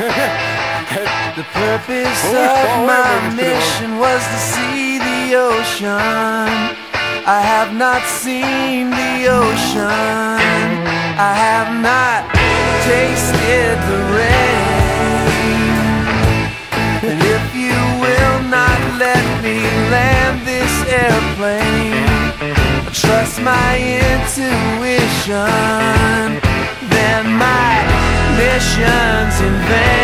The purpose of my mission was to see the ocean. I have not seen the ocean. I have not tasted the rain. And if you will not let me land this airplane, I trust my intuition, then my mission's in vain.